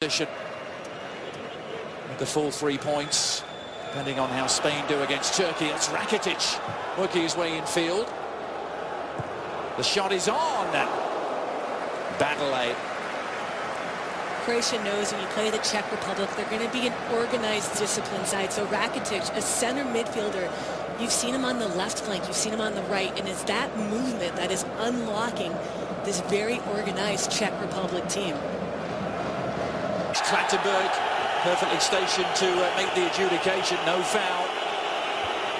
position the full three points, depending on how Spain do against Turkey. It's Rakitic working his way in field. The shot is on. Badalay. Croatia knows when you play the Czech Republic, they're going to be an organized, disciplined side. So Rakitic, a center midfielder, you've seen him on the left flank, you've seen him on the right, and it's that movement that is unlocking this very organized Czech Republic team. Clattenburg perfectly stationed to uh, make the adjudication. No foul.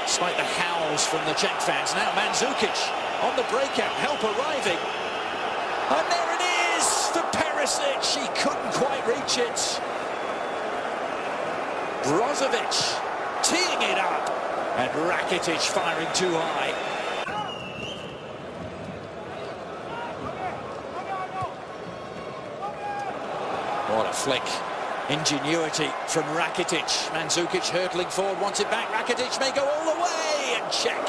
Despite the howls from the Czech fans. Now Mandzukic on the breakout. Help arriving. And there it is for Perisic. He couldn't quite reach it. Brozovic teeing it up. And Rakitic firing too high. What a flick. Ingenuity from Rakitic. Mandzukic hurtling forward, wants it back. Rakitic may go all the way and check.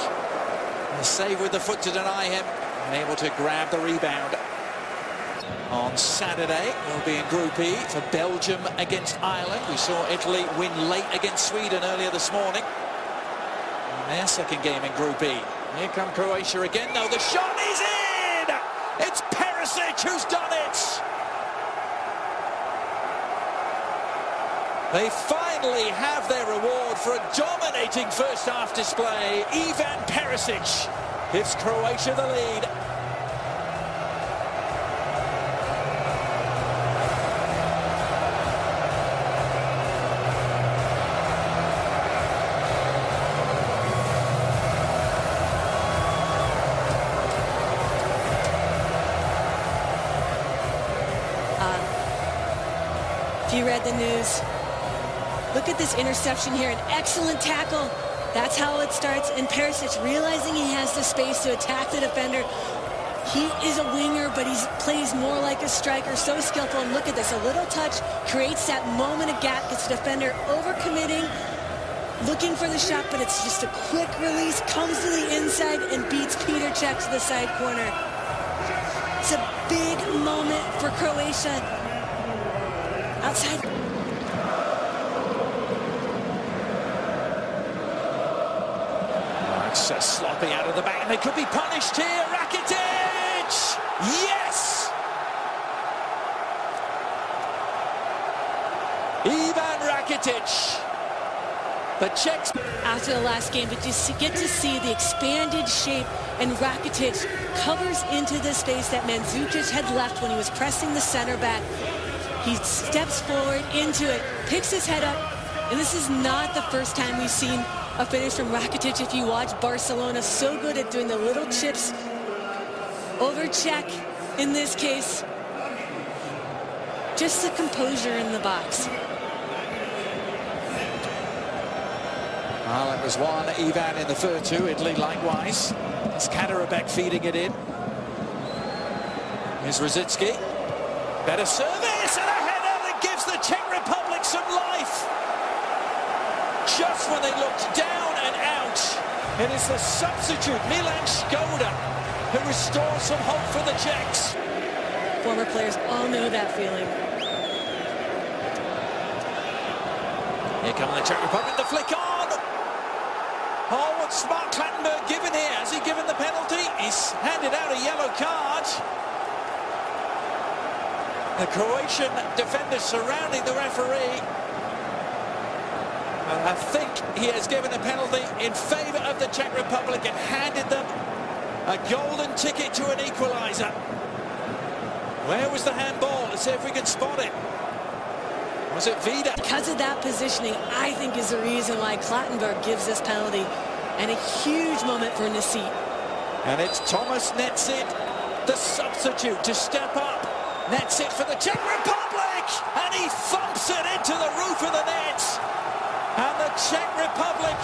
Save with the foot to deny him. Unable to grab the rebound. On Saturday, we'll be in Group E for Belgium against Ireland. We saw Italy win late against Sweden earlier this morning. And their second game in Group E. Here come Croatia again. No, the shot is in! It's Perisic who's done it! They finally have their reward for a dominating first half display. Ivan Perisic gives Croatia the lead. Uh, you read the news, Look at this interception here, an excellent tackle. That's how it starts. And Perisic realizing he has the space to attack the defender. He is a winger, but he plays more like a striker, so skillful. And look at this, a little touch creates that moment of gap, gets the defender overcommitting, looking for the shot, but it's just a quick release, comes to the inside and beats Peter Cech to the side corner. It's a big moment for Croatia. Outside. Uh, sloppy out of the back, and they could be punished here. Rakitic! Yes! Ivan Rakitic. The Czechs. After the last game, but you get to see the expanded shape, and Rakitic covers into the space that Mandzukic had left when he was pressing the center back. He steps forward into it, picks his head up, and this is not the first time we've seen a finish from Rakitic. If you watch Barcelona, so good at doing the little chips over Cech in this case. Just the composure in the box. Well, it was one, Ivan in the third two, Italy likewise. It's Kaderabek feeding it in. Here's Rosicky. Better service and a header that gives the Czech Republic some life. Just when they looked down and out, it is the substitute, Milan Škoda, who restores some hope for the Czechs. Former players all know that feeling. Here come the Czech Republic, the flick on! Oh, what smart Clattenburg given here? Has he given the penalty? He's handed out a yellow card. The Croatian defenders surrounding the referee. And I think he has given a penalty in favour of the Czech Republic and handed them a golden ticket to an equaliser. Where was the handball? Let's see if we can spot it. Was it Vida? Because of that positioning, I think is the reason why Clattenburg gives this penalty. And a huge moment for Necid. And it's Thomas Necid, the substitute, to step up. Necid for the Czech Republic! And he thumps it into the roof of the net. Czech Republic